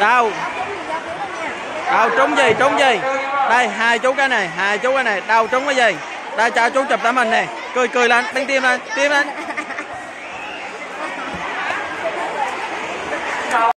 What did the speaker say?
đâu? Đâu, trúng gì trúng gì? Đây, hai chú cái này, hai chú cái này. Đâu, trúng cái gì? Đây, cho chú chụp tấm hình này. Cười cười lên đánh tim lên tim lên.